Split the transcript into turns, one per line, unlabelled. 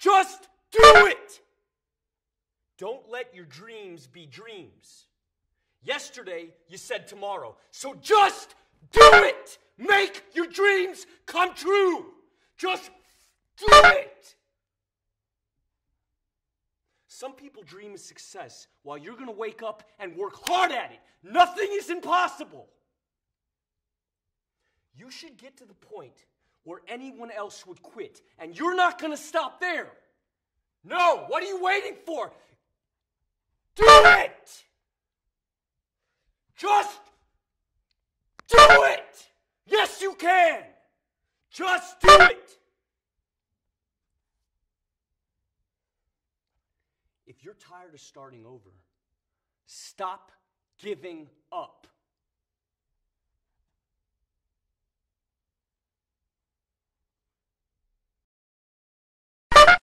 Just do it! Don't let your dreams be dreams. Yesterday, you said tomorrow. So just do it! Make your dreams come true! Just do it! Some people dream of success while you're to wake up and work hard at it. Nothing is impossible. You should get to the point where anyone else would quit, and you're not going to stop there. No, what are you waiting for? Do it! Just do it! Yes, you can! Just do it! If you're tired of starting over, stop giving up.